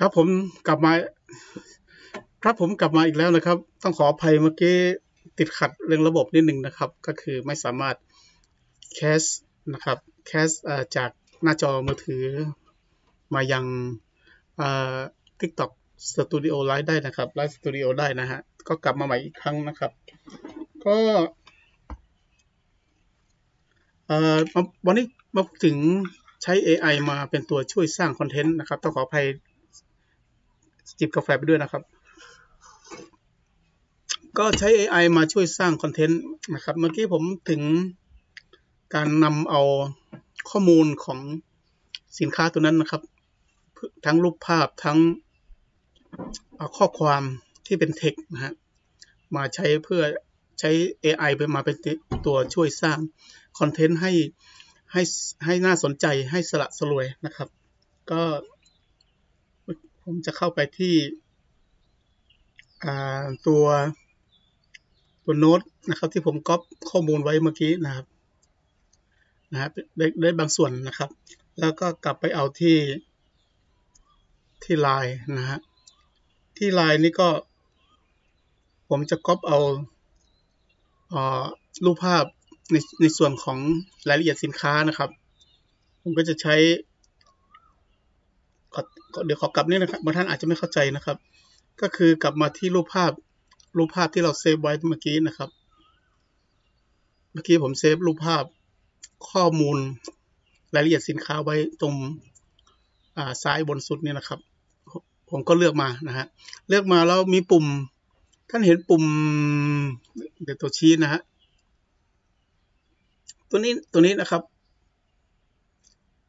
ครับผมกลับมา ครับผมกลับมาอีกแล้วนะครับ ต้องขออภัยเมื่อกี้ติดขัดเรื่องระบบนิดหนึ่งนะครับ ก็คือไม่สามารถ cast นะครับ cast จากหน้าจอมือถือมายัง TikTok Studio Live ได้นะครับ Live Studio ได้นะฮะ ก็กลับมาใหม่อีกครั้งนะครับ ก็วันนี้มาถึงใช้ AI มาเป็นตัวช่วยสร้างคอนเทนต์นะครับ ต้องขออภัย จิบกาแฟไปด้วยนะครับ ก็ใช้ AI มาช่วยสร้างคอนเทนต์นะครับ เมื่อกี้ผมถึงการนำเอาข้อมูลของสินค้าตัวนั้นนะครับ ทั้งรูปภาพทั้งข้อความที่เป็นเทคนะฮะมาใช้เพื่อใช้ AI ไปมาเป็นตัวช่วยสร้างคอนเทนต์ให้ให้ให้น่าสนใจให้สละสลวยนะครับ ก็ ผมจะเข้าไปที่ตัวตัวโน้ตนะครับที่ผมก๊อปข้อมูลไว้เมื่อกี้นะครับนะครับได้ได้บางส่วนนะครับ แล้วก็กลับไปเอาที่ที่ไลน์นะฮะที่ไลน์นี่ก็ ผมจะก๊อปเอารูปภาพในในส่วนของรายละเอียดสินค้านะครับ ผมก็จะใช้ เดี๋ยวขอกลับนี่นะครับบางท่านอาจจะไม่เข้าใจนะครับ ก็คือกลับมาที่รูปภาพรูปภาพที่เรา save ไว้เมื่อกี้นะครับ เมื่อกี้ผม save รูปภาพข้อมูลรายละเอียดสินค้าไว้ตรงซ้ายบนสุดนี่นะครับ ผมก็เลือกมานะฮะเลือกมาแล้วมีปุ่ม ท่านเห็นปุ่ม เดี๋ยวตัวชี้นะฮะตัวนี้ตัวนี้นะครับ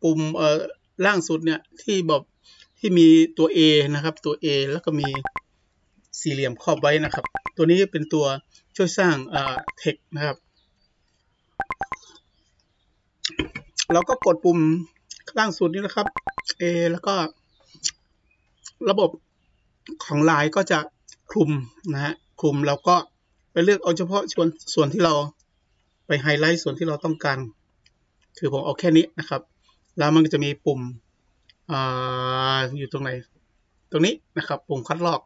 ปุ่มเอ่อ ล่างสุดเนี่ยที่บอกที่มีตัว A นะครับ ตัว A แล้วก็มีสี่เหลี่ยมครอบไว้นะครับ ตัวนี้เป็นตัวช่วยสร้างเอ่อเทคนะครับ เราก็กดปุ่มล่างสุดนี้นะครับ A แล้วก็ ระบบของลายก็จะคลุมนะฮะคลุมเราก็ไปเลือกเอาเฉพาะส่วนส่วนที่เราไปไฮไลท์ส่วนที่เราต้องการ คือผมเอาแค่นี้นะครับ แล้วมันก็จะมีปุ่มออยู่ตรงไหน ตรงนี้นะครับ ปุ่มคัดลอก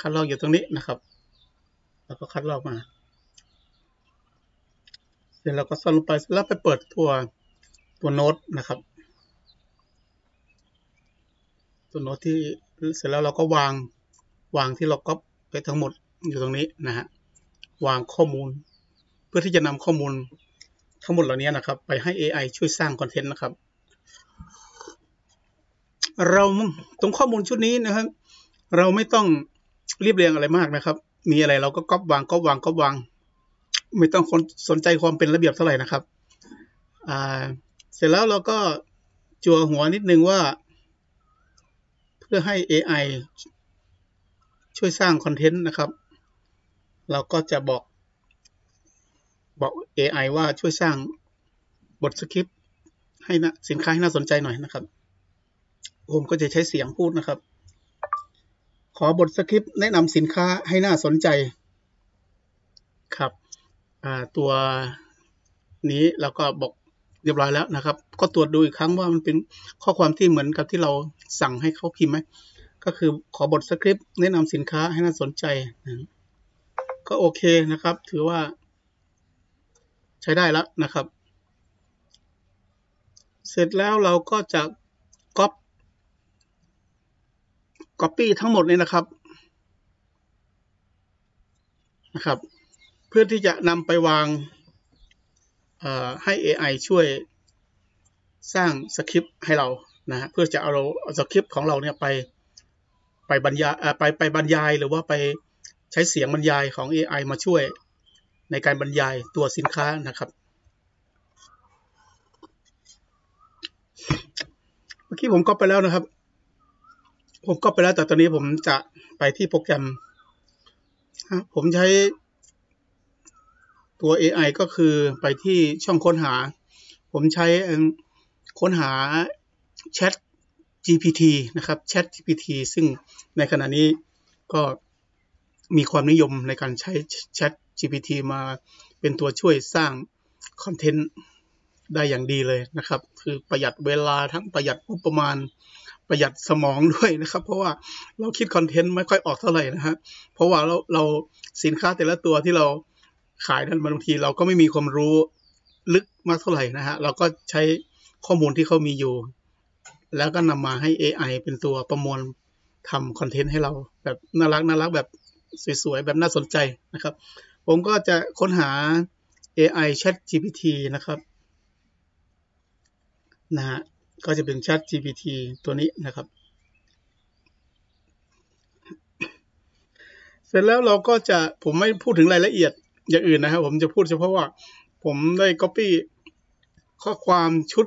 คัดลอกอยู่ตรงนี้นะครับ แล้วก็คัดลอกมา เสร็จแล้วก็ซ่อนลงไปแล้วไปเปิดตัวตัวโน้ตนะครับ ตัวโน้ตที่เสร็จแล้วเราก็วางวางที่เราก๊อปไปทั้งหมดอยู่ตรงนี้นะฮะวางข้อมูล เพื่อที่จะนำข้อมูล ทั้งหมดเหล่านี้นะครับ ไปให้ AI ช่วยสร้างคอนเทนต์นะครับ เราตรงข้อมูลชุดนี้นะครับ เราไม่ต้องรีบเรียงอะไรมากนะครับ มีอะไรเราก็ก๊อปวางก๊อปวางก๊อปวาง ไม่ต้องคนสนใจความเป็นระเบียบเท่าไหร่นะครับอ่าเสร็จแล้วเราก็จัวหัวนิดนึงว่า เพื่อให้ AI ช่วยสร้างคอนเทนต์นะครับ เราก็จะบอก บอก AI ว่าช่วยสร้างบทสคริปต์ให้นะสินค้าให้น่าสนใจหน่อยนะครับผมก็จะใช้เสียงพูดนะครับ ขอบทสคริปต์แนะนำสินค้าให้น่าสนใจครับตัวนี้เราก็บอกเรียบร้อยแล้วนะครับ ก็ตรวจดูอีกครั้งว่ามันเป็นข้อความที่เหมือนกับที่เราสั่งให้เขาพิมพ์ไหมก็คือขอบทสคริปต์แนะนำสินค้าให้น่าสนใจนะก็โอเคนะครับ ถือว่า ใช้ได้แล้วนะครับ เสร็จแล้วเราก็จะก๊อปก๊อปปี้ทั้งหมดนี้นะครับนะครับ เพื่อที่จะนำไปวางให้ AI ช่วยสร้างสคริปต์ให้เรานะฮะเพื่อจะเอาเราสคริปต์ของเราเนี่ยไปไปบรรยายไปไปบรรยายหรือว่าไปใช้เสียงบรรยายของ AI มาช่วย ในการบรรยายตัวสินค้านะครับเมื่อกี้ผมก็ไปแล้วนะครับ ผมก็ไปแล้วแต่ตอนนี้ผมจะไปที่โปรแกรมผมใช้ตัว AI ก็คือไปที่ช่องค้นหา ผมใช้ค้นหา Chat GPT นะครับ Chat GPT ซึ่งในขณะนี้ก็มีความนิยมในการใช้ Chat GPT มาเป็นตัวช่วยสร้างคอนเทนต์ได้อย่างดีเลยนะครับ คือประหยัดเวลาทั้งประหยัดงบประมาณปประหยัดสมองด้วยนะครับ เพราะว่าเราคิดคอนเทนต์ไม่ค่อยออกเท่าไหร่นะฮะเพราะว่าเราเราสินค้าแต่ละตัวที่เราขายนั้นบางทีเราก็ไม่มีความรู้ลึกมากเท่าไหร่นะฮะเราก็ใช้ข้อมูลที่เขามีอยู่ แล้วก็นำมาให้ AI เป็นตัวประมวลทำคอนเทนต์ให้เราแบบน่ารักน่ารักแบบสวยๆแบบน่าสนใจนะครับ ผมก็จะค้นหา AI Chat GPT นะครับนะฮะก็จะเป็น Chat GPT ตัวนี้นะครับ เสร็จแล้วเราก็จะผมไม่พูดถึงรายละเอียดอย่างอื่นนะครับ ผมจะพูดเฉพาะว่า ผมได้ Copy ข้อความชุด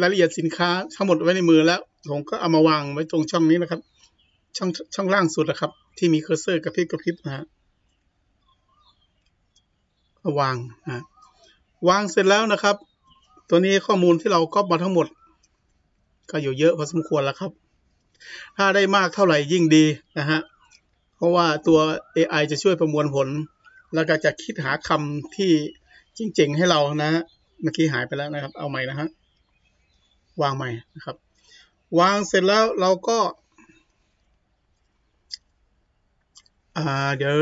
รายละเอียดสินค้าทั้งหมดไว้ในมือแล้ว ผมก็เอามาวางไว้ตรงช่องนี้นะครับ ช่องช่องล่างสุดนะครับ ที่มี cursor กระพริบกระพริบนะฮะ วางนะวางเสร็จแล้วนะครับ ตัวนี้ข้อมูลที่เราก๊อปมาทั้งหมด ก็อยู่เยอะพอสมควรแล้วครับ ถ้าได้มากเท่าไหร่ยิ่งดีนะฮะเพราะว่าตัว AI จะช่วยประมวลผล แล้วก็จะคิดหาคำที่จริงๆให้เรานะเมื่อกี้หายไปแล้วนะครับ เอาใหม่นะฮะวางใหม่นะครับ วางเสร็จแล้วเราก็ อ่า เดี๋ยว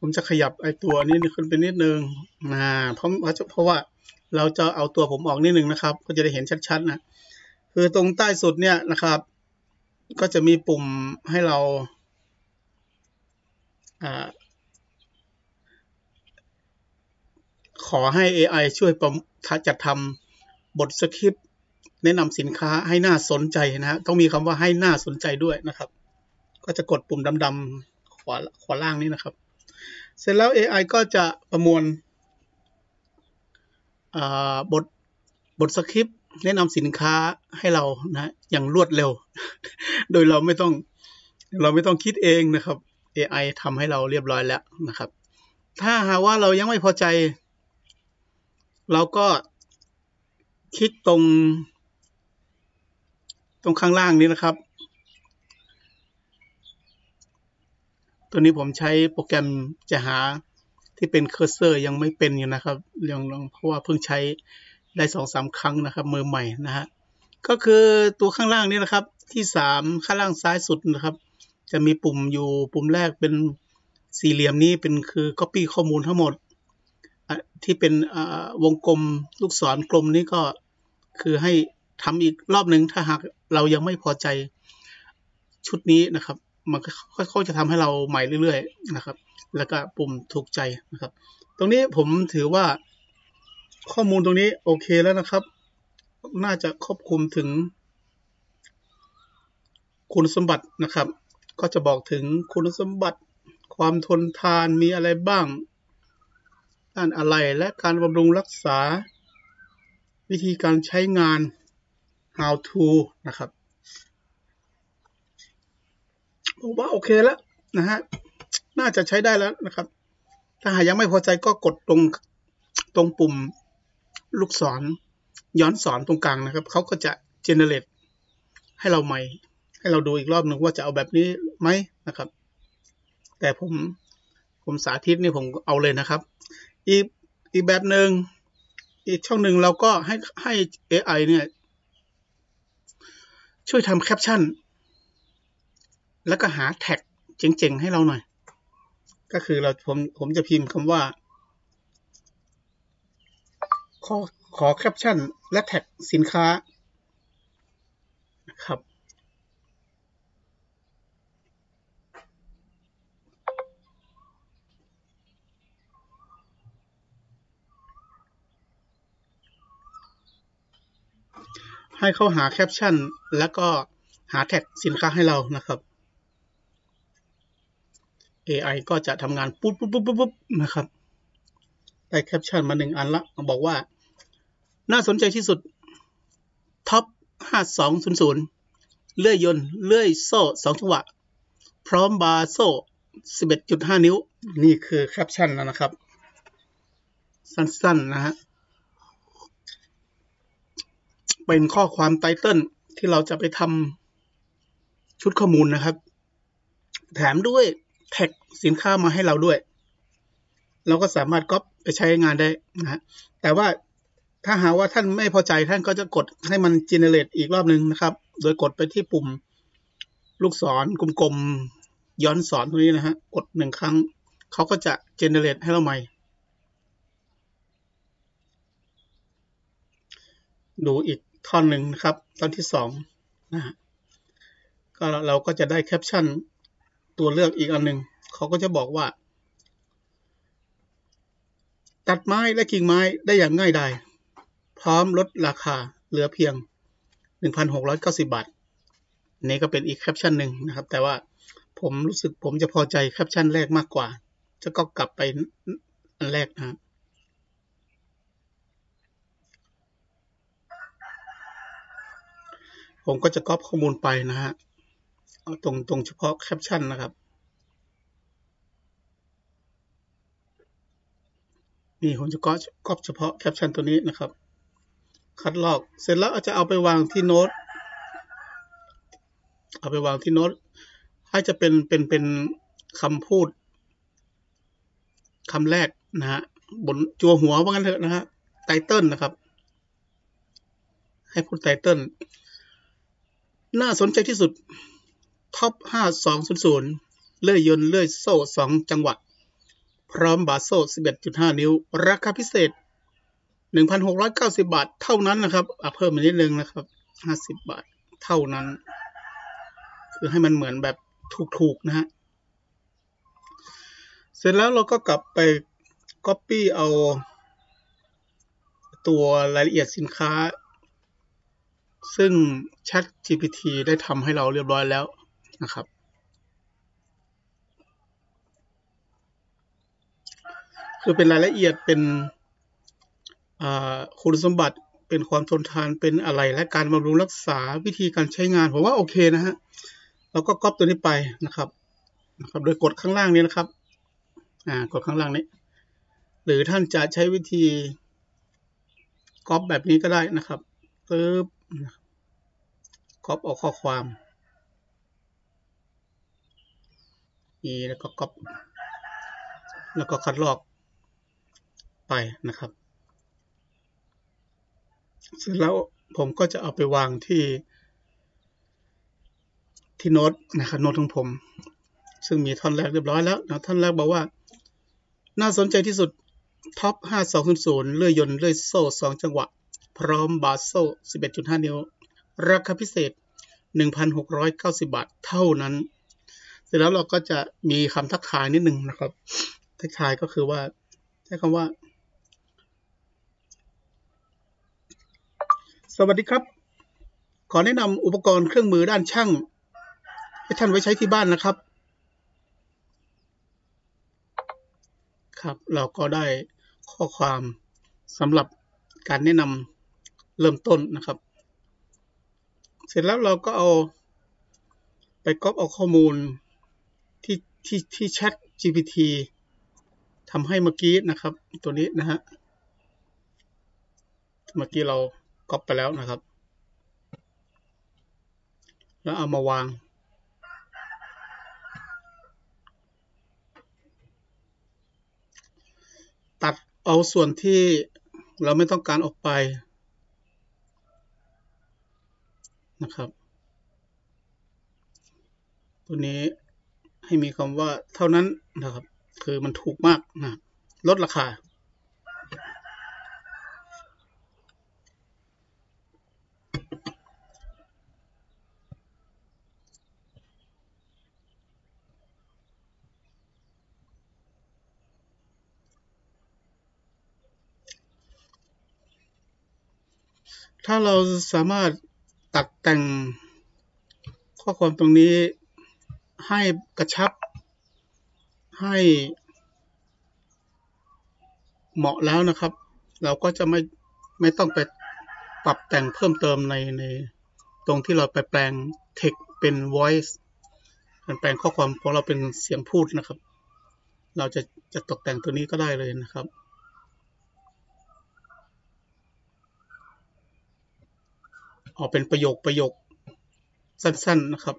ผมจะขยับไอตัวนี้ขึ้นไปนิดนึงนะเพราะเพราะว่าเราจะเอาตัวผมออกนิดนึงนะครับ ก็จะได้เห็นชัดๆนะคือตรงใต้สุดเนี่ยนะครับ ก็จะมีปุ่มให้เราอขอให้ AI ช่วยจัดทำบทสคริปต์แนะนำสินค้าให้น่าสนใจนะฮะต้องมีคำว่าให้น่าสนใจด้วยนะครับ ก็จะกดปุ่มดำๆขวาขวาล่างนี้นะครับ เสร็จแล้ว AI ก็จะประมวลบทบทสคริปต์แนะนำสินค้าให้เรานะอย่างรวดเร็ว โดยเราไม่ต้องเราไม่ต้องคิดเองนะครับ AI ทำให้เราเรียบร้อยแล้วนะครับ ถ้าหากว่าเรายังไม่พอใจ เราก็คลิกตรง ตรงข้างล่างนี้นะครับ ตัวนี้ผมใช้โปรแกรมจะหาที่เป็น cursor ยังไม่เป็นอยู่นะครับยังเพราะว่าเพิ่งใช้ได้สองสามครั้งนะครับ มือใหม่นะฮะก็คือตัวข้างล่างนี้นะครับ ที่สามข้างล่างซ้ายสุดนะครับ จะมีปุ่มอยู่ปุ่มแรกเป็นสี่เหลี่ยมนี้เป็นคือ Copy ข้อมูลทั้งหมด ที่เป็นวงกลมลูกศรกลมนี้ก็คือให้ทำอีกรอบหนึ่งถ้าหากเรายังไม่พอใจชุดนี้นะครับ มันค่อยๆจะทำให้เราใหม่เรื่อยๆนะครับ แล้วก็ปุ่มถูกใจนะครับ ตรงนี้ผมถือว่าข้อมูลตรงนี้โอเคแล้วนะครับ น่าจะครอบคลุมถึง คุณสมบัตินะครับ ก็จะบอกถึงคุณสมบัติ ความทนทานมีอะไรบ้างด้านอะไรและการบำรุงรักษา วิธีการใช้งาน how to นะครับ ผมว่าโอเคแล้วนะฮะน่าจะใช้ได้แล้วนะครับ ถ้าหากยังไม่พอใจก็กดตรงตรงปุ่มลูกศร ย้อนสอนตรงกลางนะครับเขาก็จะ generate ให้เราใหม่ ให้เราดูอีกรอบหนึ่งว่าจะเอาแบบนี้ไหมนะครับ แต่ผมผมสาธิตนี่ผมเอาเลยนะครับ อีกอีกแบบหนึ่งอีกช่องหนึ่งเราก็ให้ให้ AI เนี่ย ช่วยทำแคปชั่น แล้วก็หาแท็กเจ๋งๆให้เราหน่อย ก็คือเราผมผมจะพิมพ์คำว่า ขอขอแคปชั่น และแท็กสินค้าครับ ให้เขาหาแคปชั่น แล้วก็หาแท็กสินค้าให้เรานะครับ AI ก็จะทำงานปุ๊บปุ๊บปุ๊บปุ๊บนะครับได้แคปชั่นมาหนึ่งอันละบอกว่า น่าสนใจที่สุดท็อป5200 เลื่อยยนต์เลื่อยโซ่สองจังหวะ พร้อมบาร์โซ่ 11.5 นิ้ว นี่คือแคปชั่นแล้วนะครับ สั้นๆนะฮะเป็นข้อความไตเติลที่เราจะไปทำชุดข้อมูลนะครับ แถมด้วย แท็กสินค้ามาให้เราด้วย เราก็สามารถก๊อปไปใช้งานได้นะฮะแต่ว่าถ้าหาว่าท่านไม่พอใจท่านก็จะกดให้มัน generate อีกรอบหนึ่งนะครับ โดยกดไปที่ปุ่มลูกศรกลมๆย้อนสอนตรงนี้นะฮะกดหนึ่งครั้งเขาก็จะ generate ให้เราใหม่ ดูอีกท่อนหนึ่งนะครับ ตอนที่สองนะฮะก็เราก็จะได้แคปชั่น ตัวเลือกอีกอันหนึ่งเขาก็จะบอกว่า ตัดไม้และกิ่งไม้ได้อย่างง่ายดายพร้อมลดราคาเหลือเพียง 1,690 บาท นี่ก็เป็นอีกแคปชั่นหนึ่งนะครับ แต่ว่าผมรู้สึกผมจะพอใจแคปชั่นแรกมากกว่า จะก็กลับไปอันแรกนะครับผมก็จะก๊อปข้อมูลไปนะฮะ เอาตรงตรงเฉพาะแคปชั่นนะครับ นี่ผมจะก๊อปก๊อปเฉพาะแคปชั่นตัวนี้นะครับ คัดลอก เสร็จแล้วอาจจะเอาไปวางที่โน้ต เอาไปวางที่โน้ต ให้จะเป็นเป็นเป็นคำพูดคำแรกนะฮะบนจั่วหัวว่างั้นเถอะนะฮะ title นะครับ ให้พูด title น่าสนใจที่สุด ท็อป 5200 เลื่อยยนต์เลื่อยโซ่ 2 จังหวะพร้อมบาร์โซ่ 11.5 นิ้ว ราคาพิเศษ 1,690 บาทเท่านั้นนะครับอะเพิ่มมานิดนึงนะครับ 50 บาทเท่านั้น คือให้มันเหมือนแบบถูก ๆ นะฮะ เสร็จแล้วเราก็กลับไป Copy เอา ตัวรายละเอียดสินค้าซึ่ง Chat GPT ได้ทำให้เราเรียบร้อยแล้ว นะครับ คือเป็นรายละเอียดเป็นคุณสมบัติเป็นความทนทานเป็นอะไรและการบำรุงรักษาวิธีการใช้งานผมว่าโอเคนะฮะเราก็ก๊อปตัวนี้ไปนะครับนะครับ โดยกดข้างล่างนี้นะครับ อ่ากดข้างล่างนี้ หรือท่านจะใช้วิธีก๊อปแบบนี้ก็ได้นะครับปึ๊บก๊อปออกข้อความ นี่แล้วก็ก๊อปแล้วก็คัดลอกไปนะครับ เสร็จแล้วผมก็จะเอาไปวางที่ ที่โน้ตนะครับโน้ตของผม ซึ่งมีท่อนแรกเรียบร้อยแล้วนะท่อนแรกบอกว่า น่าสนใจที่สุดท็อป 5200 เลื่อยยนต์เลื่อยโซ่ 2 จังหวะ พร้อมบาสโซ่ 11.5 นิ้ว ราคาพิเศษ 1,690 บาทเท่านั้น สร็จแล้วเราก็จะมีคำทักทายนิดหนึ่งนะครับ ทักทายก็คือว่าใช้คำว่า สวัสดีครับ ขอแนะนำอุปกรณ์เครื่องมือด้านช่างให้ท่านไว้ใช้ที่บ้านนะครับ ครับ เราก็ได้ข้อความสำหรับการแนะนำเริ่มต้นนะครับ เสร็จแล้วเราก็เอาไปก๊อปเอาข้อมูล ที่ที่ที่ Chat GPT ทำให้เมื่อกี้นะครับ ตัวนี้นะฮะเมื่อกี้เราก๊อปไปแล้วนะครับ แล้วเอามาวาง ตัดเอาส่วนที่เราไม่ต้องการออกไปนะครับ ตัวนี้ ให้มีคำว่าเท่านั้นนะครับ คือมันถูกมากนะลดราคา ถ้าเราสามารถตัดแต่งข้อความตรงนี้ ให้กระชับให้เหมาะแล้วนะครับ เราก็จะไม่ไม่ต้องไปปรับแต่งเพิ่มเติมในในตรงที่เราไปแปลง text เป็น voice แปลงข้อความของเราเป็นเสียงพูดนะครับ เราจะจะตกแต่งตัวนี้ก็ได้เลยนะครับ ออกเป็นประโยคประโยคสั้น ๆนะครับ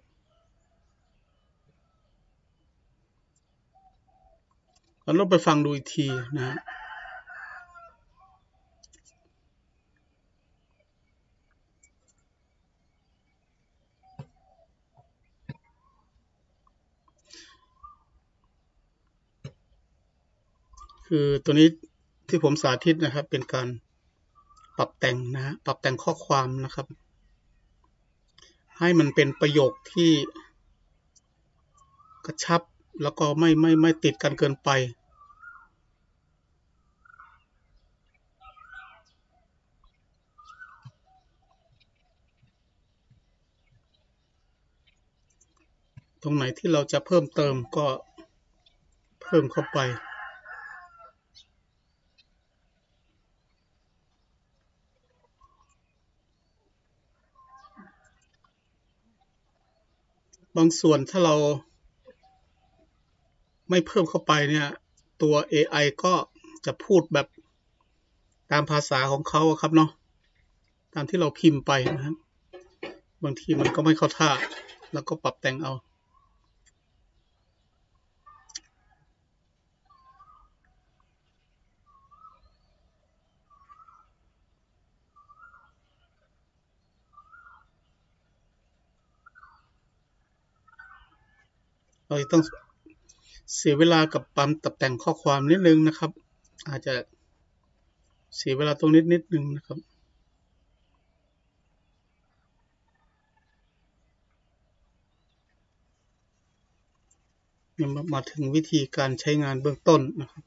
เราไปฟังดูอีกทีนะะคือตัวนี้ที่ผมสาธิตนะครับ เป็นการปรับแต่งนะฮะปรับแต่งข้อความนะครับ ให้มันเป็นประโยคที่กระชับ แล้วก็ไม่ไม่ไม่ติดกันเกินไป ตรงไหนที่เราจะเพิ่มเติมก็เพิ่มเข้าไปบางส่วนถ้าเรา ไม่เพิ่มเข้าไปเนี่ย ตัว AI ก็จะพูดแบบตามภาษาของเขาครับเนาะตามที่เราพิมพ์ไปนะครับ บางทีมันก็ไม่เข้าท่า แล้วก็ปรับแต่งเอาเราต้อง เสียเวลากับปั๊มตัดแต่งข้อความนิดนึงนะครับ อาจจะเสียเวลาตรงนิดนิดนึงนะครับมามาถึงวิธีการใช้งานเบื้องต้นนะครับ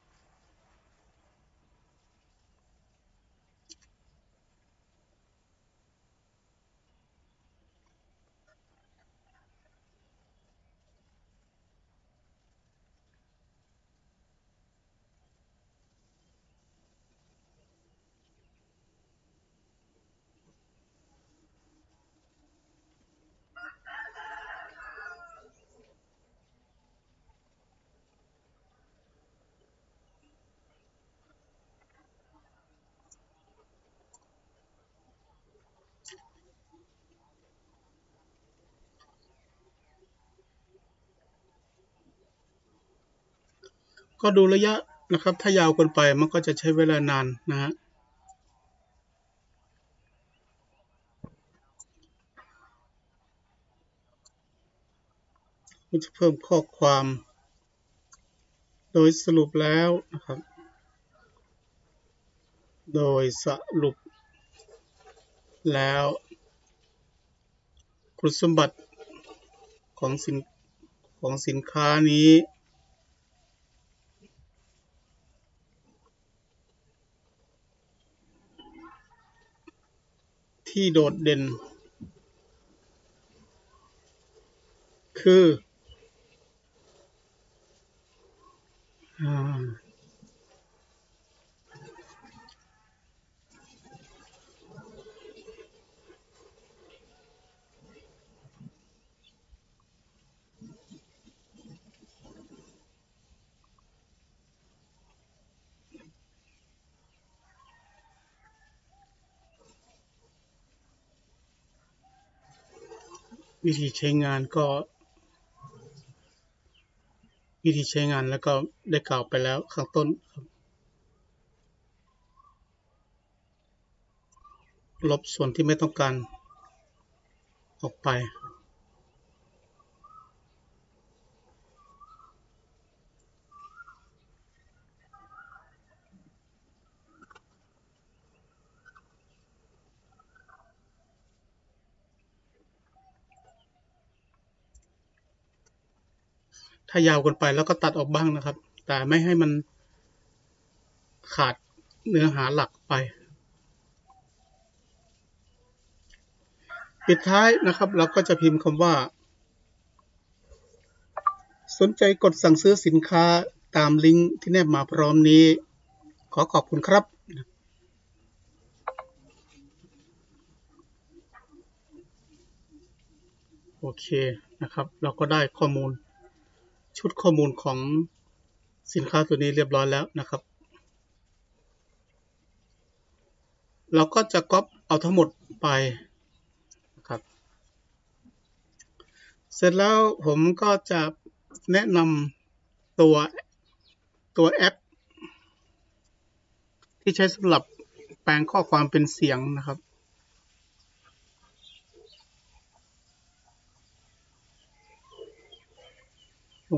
ก็ดูระยะนะครับ ถ้ายาวเกินไปมันก็จะใช้เวลานานนะฮะมันจะเพิ่มข้อความ โดยสรุปแล้วนะครับ โดยสรุปแล้วคุณสมบัติของสินของสินค้านี้ ที่โดดเด่น คือ วิธีใช้งานก็ วิธีใช้งานแล้วก็ได้กล่าวไปแล้วข้างต้นครับลบส่วนที่ไม่ต้องการออกไป ถ้ายาวเกินไปแล้วก็ตัดออกบ้างนะครับ แต่ไม่ให้มันขาดเนื้อหาหลักไป ปิดท้ายนะครับ เราก็จะพิมพ์คำว่า สนใจกดสั่งซื้อสินค้าตามลิงก์ที่แนบมาพร้อมนี้ ขอขอบคุณครับ โอเคนะครับ เราก็ได้ข้อมูล ชุดข้อมูลของสินค้าตัวนี้เรียบร้อยแล้วนะครับ เราก็จะก๊อปเอาทั้งหมดไปนะครับ เสร็จแล้วผมก็จะแนะนำตัวตัวแอป ที่ใช้สำหรับแปลงข้อความเป็นเสียงนะครับ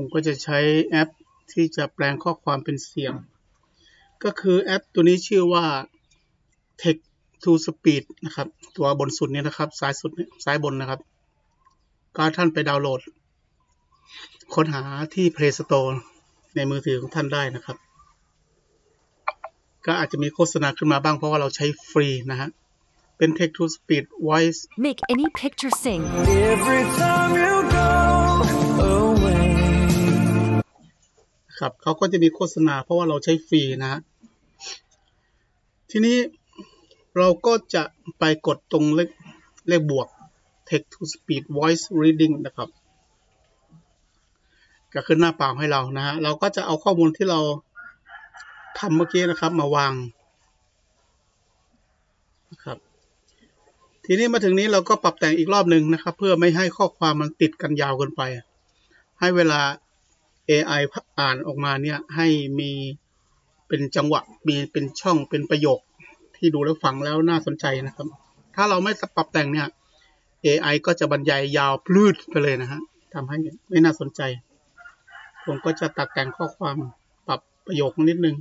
ผมก็จะใช้แอปที่จะแปลงข้อความเป็นเสียง ก็คือแอปตัวนี้ชื่อว่า Text to Speed นะครับ ตัวบนสุดนี้นะครับซ้ายสุดเนี่ยซ้ายบนนะครับ ก็ท่านไปดาวน์โหลด ค้นหาที่ Play Store ในมือถือของท่านได้นะครับ ก็อาจจะมีโฆษณาขึ้นมาบ้างเพราะว่าเราใช้ฟรีนะฮะเป็น Text to Speed Voice Make any picture sing. Every time you go away. ครับเขาก็จะมีโฆษณาเพราะว่าเราใช้ฟรีนะ ทีนี้เราก็จะไปกดตรงเลขเลขบวก text to speed voice reading นะครับก็ขึ้นหน้าเปล่าให้เรานะฮะเราก็จะเอาข้อมูลที่เราทำเมื่อกี้นะครับ มาวางนะครับ ทีนี้มาถึงนี้เราก็ปรับแต่งอีกรอบหนึ่งนะครับ เพื่อไม่ให้ข้อความมันติดกันยาวเกินไป ให้เวลา AI อ่านออกมาเนี่ยให้มีเป็นจังหวะมีเป็นช่องเป็นประโยคที่ดูแล้วฟังแล้วน่าสนใจนะครับ ถ้าเราไม่ปรับแต่งเนี่ย AI ก็จะบรรยายยาวพลืดไปเลยนะฮะทำให้ไม่น่าสนใจ ผมก็จะตัดแต่งข้อความปรับประโยคนิดนึง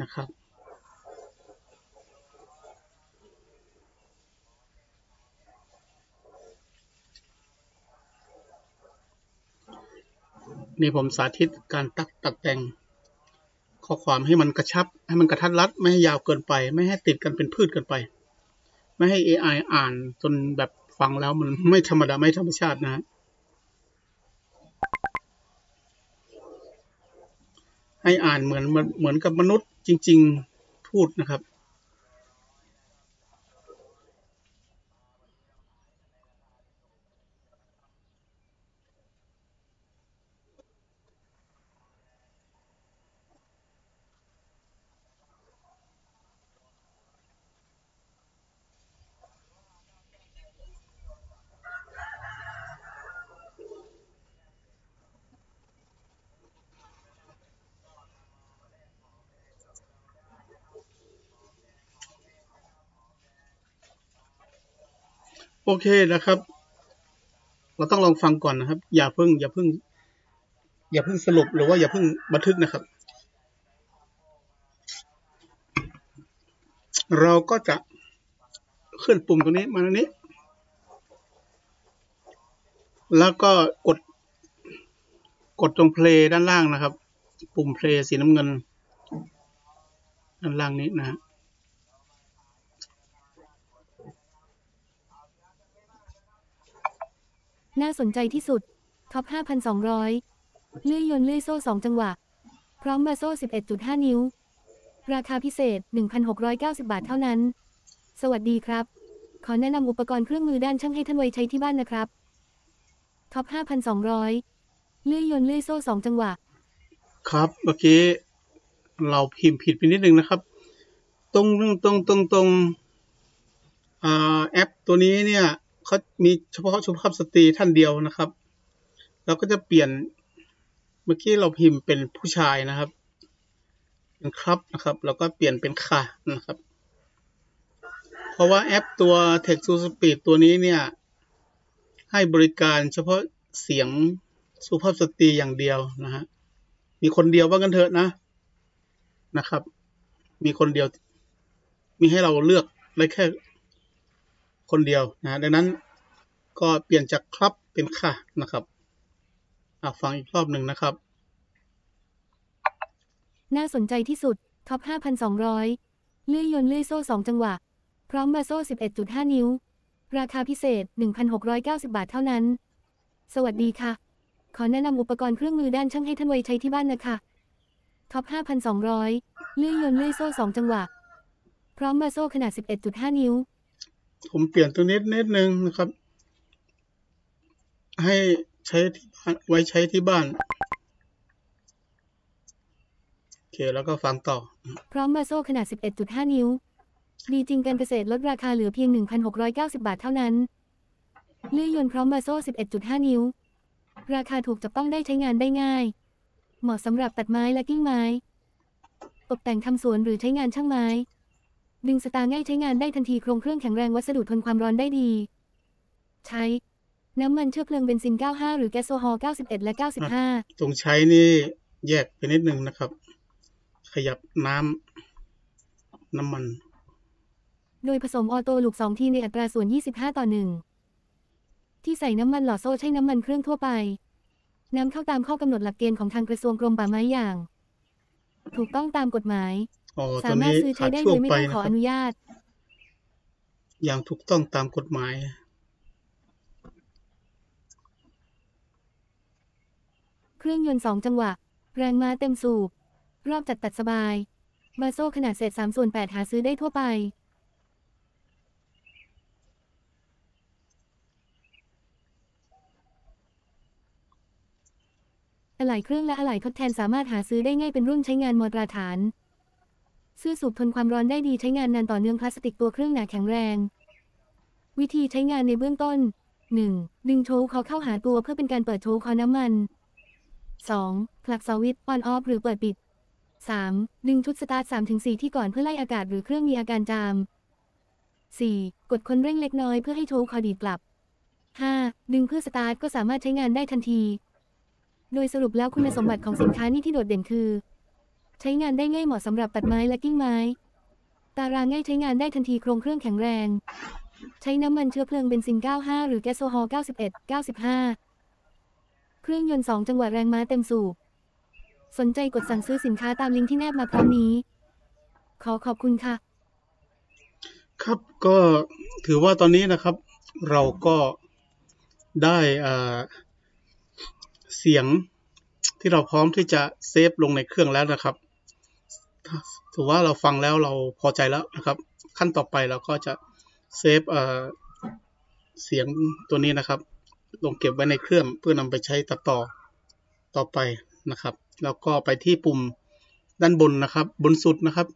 นะครับ นี่ผมสาธิตการตัดตัดแต่ง ข้อความให้มันกระชับ ให้มันกระทัดรัด ไม่ให้ยาวเกินไป ไม่ให้ติดกันเป็นพืชเกินไป ไม่ให้ AI อ่านจนแบบฟังแล้วมันไม่ธรรมดาไม่ธรรมชาตินะฮะให้อ่านเหมือนเหมือนกับมนุษย์จริง ๆ พูดนะครับ โอเคนะครับ เราต้องลองฟังก่อนนะครับ อย่าเพิ่ง อย่าเพิ่ง อย่าเพิ่งสรุปหรือว่าอย่าเพิ่งบันทึกนะครับ เราก็จะเคลื่อนปุ่มตรงนี้มาตรงนี้ แล้วก็กด กดตรงเพลย์ด้านล่างนะครับ ปุ่มเพลย์สีน้ำเงิน ด้านล่างนี้นะฮะ น่าสนใจที่สุด ท็อป 5,200 เลื่อยยนต์เลื่อยโซ่ 2 จังหวะ พร้อมบาร์โซ่ 11.5 นิ้ว ราคาพิเศษ 1,690 บาทเท่านั้น สวัสดีครับ ขอแนะนำอุปกรณ์เครื่องมือด้านช่างให้ท่านไว้ใช้ที่บ้านนะครับ ท็อป 5,200 เลื่อยยนต์เลื่อยโซ่ 2 จังหวะ ครับ เมื่อกี้ เราพิมพ์ผิดไปนิดนึงนะครับ ตรงตรงตรงตรงอ่าแอปตัวนี้เนี่ย เขามีเฉพาะสุภาพสตรีท่านเดียวนะครับ เราก็จะเปลี่ยนเมื่อกี้เราพิมพ์เป็นผู้ชายนะครับ เป็นครับนะครับเราก็เปลี่ยนเป็นค่ะนะครับ เพราะว่าแอปตัว Text to Speech ตัวนี้เนี่ย ให้บริการเฉพาะเสียงสุภาพสตรีอย่างเดียวนะฮะ มีคนเดียวว่ากันเถอะนะนะครับ มีคนเดียว มีให้เราเลือกได้แค่ คนเดียวนะดังนั้นก็เปลี่ยนจากครับเป็นค่ะนะครับฟังอีกรอบหนึ่งนะครับ น่าสนใจที่สุดท็อป 5,200 เลื่อยยนเลื่อยโซ่ 2 จังหวะ พร้อมบาโซ่ 11.5 นิ้ว ราคาพิเศษ 1,690 บาทเท่านั้น สวัสดีค่ะ ขอแนะนำอุปกรณ์เครื่องมือด้านช่างให้ท่านไว้ใช้ที่บ้านนะคะท็อป 5,200 เลื่อยยนเลื่อยโซ่ 2 จังหวะ พร้อมบาโซ่ขนาด 11.5 นิ้ว ผมเปลี่ยนตัวนี้นิดนึงนะครับ ให้ใช้ที่บ้านไว้ใช้ที่บ้านโอเคแล้วก็ฟังต่อ พร้อมบาโซ่ขนาด 11.5 นิ้ว ดีจริงการเกษตรลดราคาเหลือเพียง 1,690 บาทเท่านั้น เลื่อยยนต์พร้อมบาโซ่ 11.5 นิ้ว ราคาถูกจับต้องได้ใช้งานได้ง่าย เหมาะสำหรับตัดไม้และกิ้งไม้ ตกแต่งทำสวนหรือใช้งานช่างไม้ ดึงสตาร์ง่ายใช้งานได้ทันทีโครงเครื่องแข็งแรงวัสดุทนความร้อนได้ดี ใช้ น้ำมันเชื้อเพลิงเบนซิน 95 หรือแก๊สโซฮอล์91 และ 95 ตรงใช้นี่แยกไปนิดนึงนะครับ ขยับน้ำน้ำมัน โดยผสมออโต้ลูก 2 ทีในอัตราส่วน 25 ต่อ 1 ที่ใส่น้ำมันหล่อโซ่ใช้น้ำมันเครื่องทั่วไปนำเข้าตามข้อกำหนดหลักเกณฑ์ของทางกระทรวงกรมป่าไม้อย่าง ถูกต้องตามกฎหมายอ๋อ สาตัวมารถนี้ซื้อใช้ขาดได้ช่โดวงยไม่ไปต้องนะขอครัอบนุญาต อย่างถูกต้องตามกฎหมาย เครื่องยนต์2จังหวะ แรงม้าเต็มสูบ รอบจัดตัดสบาย บาโซ่ขนาดเศษ3ส่วน8หาซื้อได้ทั่วไปอะไหล่เครื่องและอะไหล่ทดแทนสามารถหาซื้อได้ง่ายเป็นรุ่นใช้งานมอตราฐาน เสื้อสูบทนความร้อนได้ดีใช้งานนานต่อเนื่องพลาสติกตัวเครื่องหนาแข็งแรง วิธีใช้งานในเบื้องต้น 1. ดึงโชว์คอเข้าหาตัวเพื่อเป็นการเปิดโชว์คอน้ำมัน 2. ผลักสวิตช์ on off หรือเปิดปิด 3. ดึงชุดสตาร์ท3-4 ที่ก่อนเพื่อไล่อากาศหรือเครื่องมีอาการจาม 4. กดคันเร่งเล็กน้อยเพื่อให้โชว์คอดีดกลับ 5. ดึงเพื่อสตาร์ทก็สามารถใช้งานได้ทันที โดยสรุปแล้วคุณสมบัติของสินค้านี้ที่โดดเด่นคือ ใช้งานได้ง่ายเหมาะสำหรับตัดไม้และกิ้งไม้ ตารางง่ายใช้งานได้ทันทีโครงเครื่องแข็งแรง ใช้น้ำมันเชื้อเพลิงเบนซิน 95 หรือแก๊สโซฮอล์91 95 เครื่องยนต์ 2 จังหวะแรงม้าเต็มสูบ สนใจกดสั่งซื้อสินค้าตามลิงก์ที่แนบมาพร้อมนี้ ขอขอบคุณค่ะ ครับก็ถือว่าตอนนี้นะครับ เราก็ได้อ่าเสียงที่เราพร้อมที่จะเซฟลงในเครื่องแล้วนะครับ ถือว่าเราฟังแล้วเราพอใจแล้วนะครับ ขั้นต่อไปเราก็จะเซฟอ่าเสียงตัวนี้นะครับ ลงเก็บไว้ในเครื่องเพื่อนำไปใช้ตัดต่อต่อไปนะครับ แล้วก็ไปที่ปุ่มด้านบนนะครับ บนสุดนะครับ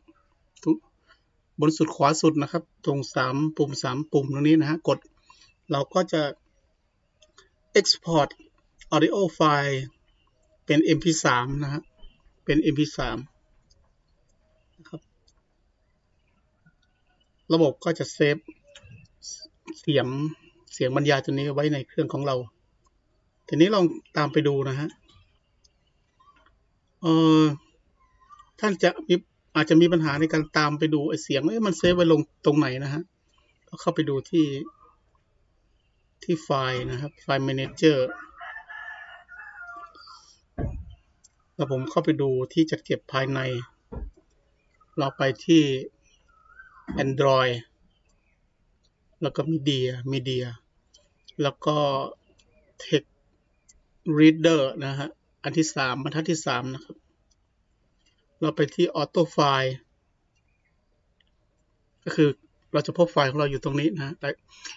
บนสุดขวาสุดนะครับ ตรงสามปุ่มสามปุ่มตรงนี้นะฮะกด เราก็จะ export audio file เป็น mp3 นะฮะเป็น mp3 นะครับ ระบบก็จะเซฟเสียงเสียงบรรยายตัวนี้ไว้ในเครื่องของเรา ทีนี้ลองตามไปดูนะฮะเออท่านจะมีอาจจะมีปัญหาในการตามไปดูไอเสียงเอ้มันเซฟไว้ลงตรงไหนนะฮะก็เข้าไปดูที่ที่ไฟล์นะครับ ไฟล์ Manager แล้วผมเข้าไปดูที่จัดเก็บภายใน เราไปที่ Android แล้วก็ Media Media แล้วก็ Text Reader นะฮะ อันที่สามบรรทัดที่สามนะครับ เราไปที่ Auto File ก็คือเราจะพบไฟล์ของเราอยู่ตรงนี้นะหลาย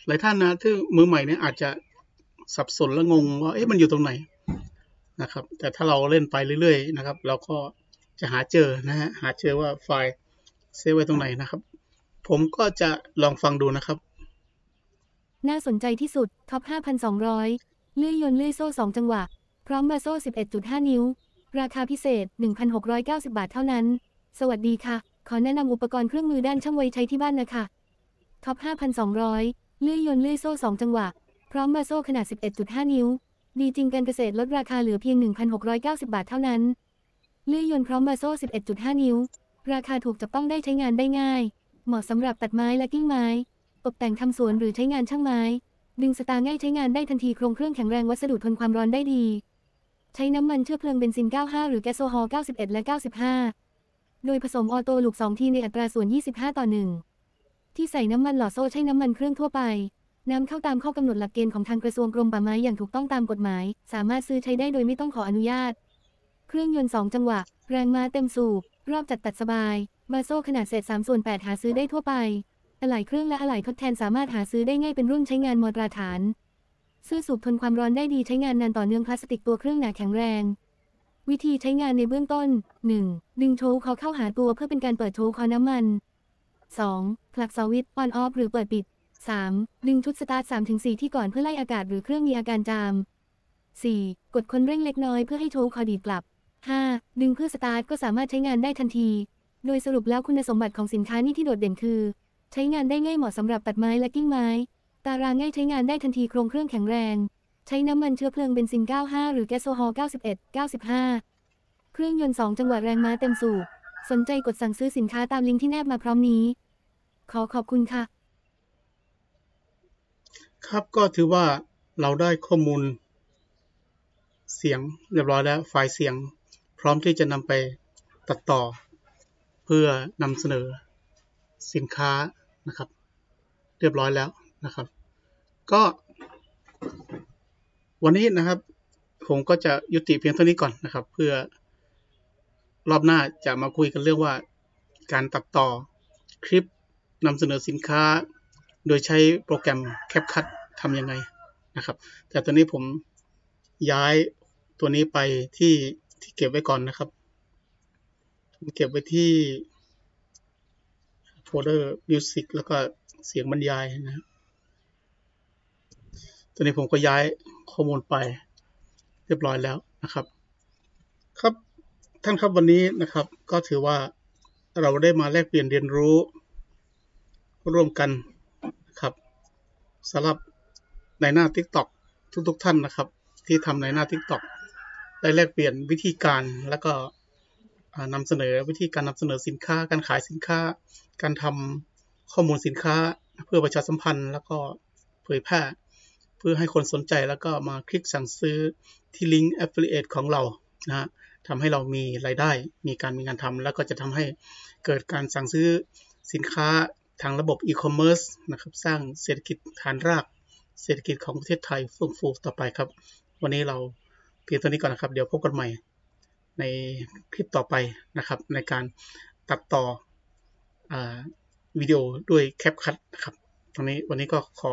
หลายท่านนะที่มือใหม่เนี่ยอาจจะสับสนและงงว่า เอ๊ะ มันอยู่ตรงไหนนะครับ แต่ถ้าเราเล่นไปเรื่อยๆ นะครับ เราก็จะหาเจอนะฮะ หาเจอว่าไฟล์เซฟไว้ตรงไหนนะครับ ผมก็จะลองฟังดูนะครับ น่าสนใจที่สุดท็อป5,200 เลื่อยยนต์เลื่อยโซ่ 2 จังหวะ พร้อมบาร์โซ่ 11.5 นิ้ว ราคาพิเศษ 1,690 บาทเท่านั้น สวัสดีค่ะ ขอแนะนำอุปกรณ์เครื่องมือด้านช่างไว้ใช้ที่บ้านนะคะท็อป5,200 เลื่อยยนต์เลื่อยโซ่ 2 จังหวะ พร้อมบาร์โซ่ขนาด 11.5 นิ้ว ดีจริงการเกษตรลดราคาเหลือเพียง 1,690 บาทเท่านั้น เลื่อยยนต์พร้อมบาร์โซ่ 11.5 นิ้ว ราคาถูกจับต้องได้ใช้งานได้ง่าย เหมาะสำหรับตัดไม้และกิ่งไม้ ตกแต่งทำสวนหรือใช้งานช่างไม้ ดึงสตาร์ทง่ายใช้งานได้ทันทีโครงเครื่องแข็งแรงวัสดุทนความร้อนได้ดี ใช้น้ำมันเชื้อเพลิงเบนซิน 95 หรือแก๊สโซฮอล์ 91 และ 95 โดยผสม autolube 2T ในอัตราส่วน 25 ต่อ 1 ที่ใส่น้ำมันหล่อโซ่ใช้น้ำมันเครื่องทั่วไปนำเข้าตามข้อกำหนดหลักเกณฑ์ของทางกระทรวงกรมป่าไม้อย่างถูกต้องตามกฎหมาย สามารถซื้อใช้ได้โดยไม่ต้องขออนุญาต เครื่องยนต์ 2 จังหวะ แรงม้าเต็มสูบ รอบจัดตัดสบาย บาร์โซ่ขนาดเศษ3ส่วน8หาซื้อได้ทั่วไป อะไหล่เครื่องและอะไหล่ทดแทนสามารถหาซื้อได้ง่ายเป็นรุ่นใช้งานมาตรฐานเสื้อสูบทนความร้อนได้ดีใช้งานนานต่อเนื่องพลาสติกตัวเครื่องหนาแข็งแรง วิธีใช้งานในเบื้องต้น 1. ดึงโชว์คอเข้าหาตัวเพื่อเป็นการเปิดโชว์คอน้ำมัน 2. ผลักสวิตช์ on off หรือเปิดปิด 3. ดึงชุดสตาร์ท3-4 ทีก่อนเพื่อไล่อากาศหรือเครื่องมีอาการจาม 4. กดคันเร่งเล็กน้อยเพื่อให้โชว์คอดีดกลับ 5. ดึงเพื่อสตาร์ทก็สามารถใช้งานได้ทันที โดยสรุปแล้วคุณสมบัติของสินค้านี้ที่โดดเด่นคือ ใช้งานได้ง่ายเหมาะสำหรับตัดไม้และกิ่งไม้ สตาร์ทง่ายใช้งานได้ทันทีโครงเครื่องแข็งแรง ใช้น้ำมันเชื้อเพลิงเบนซิน 95 หรือแก๊สโซฮอล์91 95 เครื่องยนต์ 2 จังหวะแรงม้าเต็มสูบ สนใจกดสั่งซื้อสินค้าตามลิงก์ที่แนบมาพร้อมนี้ ขอขอบคุณค่ะ ครับก็ถือว่าเราได้ข้อมูล เสียงเรียบร้อยแล้วไฟล์เสียง พร้อมที่จะนำไปตัดต่อ พื่อนำเสนอสินค้านะครับ เรียบร้อยแล้วนะครับ ก็ วันนี้นะครับ ผมก็จะยุติเพียงเท่านี้ก่อนนะครับ เพื่อรอบหน้าจะมาคุยกันเรื่องว่า การตัดต่อคลิปนำเสนอสินค้า โดยใช้โปรแกรม CapCut ทำยังไงนะครับ แต่ตอนนี้ผมย้ายตัวนี้ไปที่ที่เก็บไว้ก่อนนะครับ เก็บไว้ที่โฟลเดอร์ Music แล้วก็เสียงบรรยายนะครับตอนนี้ผมก็ย้ายข้อมูลไปเรียบร้อยแล้วนะครับ ครับท่านครับวันนี้นะครับ ก็ถือว่าเราได้มาแลกเปลี่ยนเรียนรู้ ร่วมกันนะครับสำหรับในหน้า TikTok ทุกๆทท่านนะครับ ที่ทำในหน้า TikTok ได้แลกเปลี่ยนวิธีการแล้วก็ อ่านำเสนอวิธีการนำเสนอสินค้า การขายสินค้า การทำข้อมูลสินค้า เพื่อประชาสัมพันธ์ แล้วก็เผยแพร่ เพื่อให้คนสนใจแล้วก็มาคลิกสั่งซื้อที่ลิงก์ Affiliate ของเรานะฮะทำให้เรามีรายได้ มีการมีงานทำแล้วก็จะทำให้เกิดการสั่งซื้อสินค้าทางระบบอีคอมเมิร์ซนะครับ สร้างเศรษฐกิจฐานราก เศรษฐกิจของประเทศไทยเฟื่องฟูต่อไปครับ วันนี้เราเพียงเท่านี้ก่อนนะครับ เดี๋ยวพบกันใหม่ ในคลิปต่อไปนะครับ ในการตัดต่ออวิดีโอด้วยแคปคัตนะครับ ตรงนี้วันนี้ก็ขอ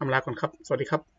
อำลาก่อนครับ สวัสดีครับ